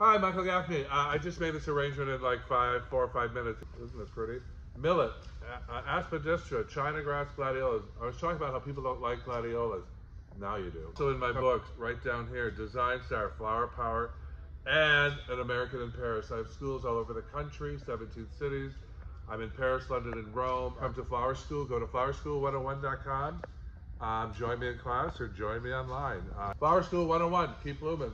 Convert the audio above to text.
Hi, Michael Gaffney. Uh, I just made this arrangement in like five, four or five minutes. Isn't this pretty? Millet, uh, uh aspidistra, China grass gladiolas. I was talking about how people don't like gladiolas. Now you do. So in my book, right down here, Design Star, Flower Power, and An American in Paris. I have schools all over the country, 17 cities. I'm in Paris, London, and Rome. Come to Flower School. Go to flowerschool101.com. Um, join me in class or join me online. Uh, Flower School 101. Keep blooming.